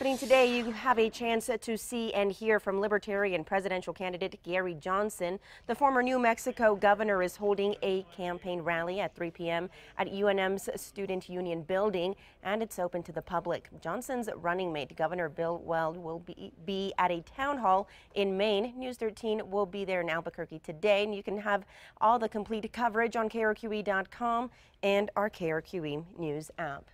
Happening today, you have a chance to see and hear from Libertarian presidential candidate Gary Johnson. The former New Mexico governor is holding a campaign rally at 3 p.m. at UNM's Student Union building, and it's open to the public. Johnson's running mate, Governor Bill Weld, will be, be at a town hall in Maine. News 13 will be there in Albuquerque today, and you can have all the complete coverage on KRQE.com and our KRQE News app.